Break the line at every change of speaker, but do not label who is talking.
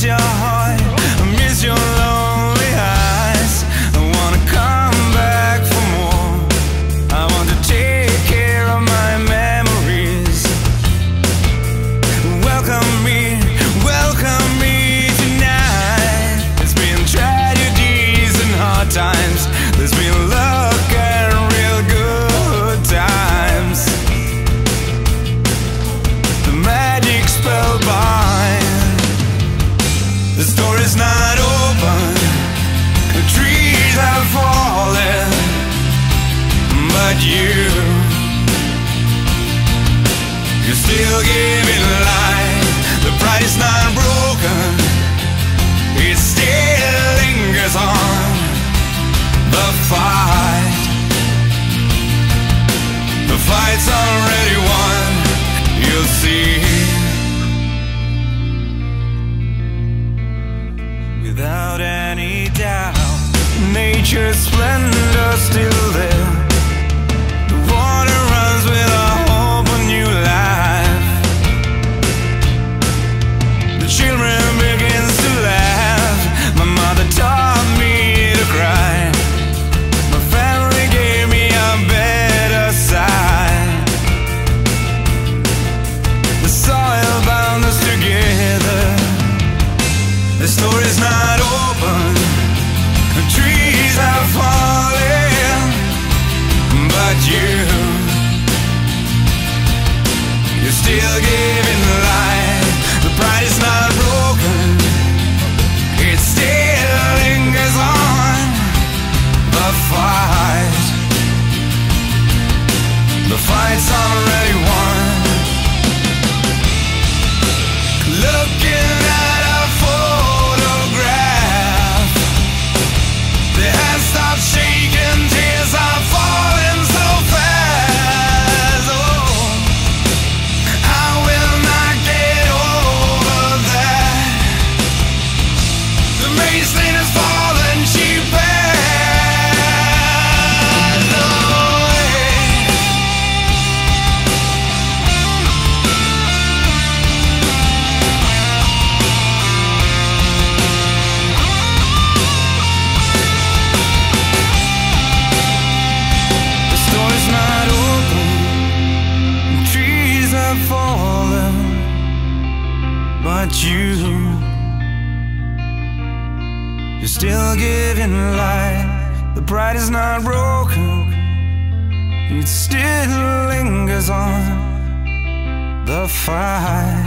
miss your heart, miss your lonely eyes. I wanna come back for more. I want to take care of my memories. Welcome me, welcome me tonight. It's been tragedies and hard times. There's been splendor still there. The water runs with a hope new life. The children begins to laugh. My mother taught me to cry. My family gave me a better side. The soil bound us together. The story's not open. The trees have fallen, but you, you're still you, you're still giving light. The pride is not broken. It still lingers on. The fight.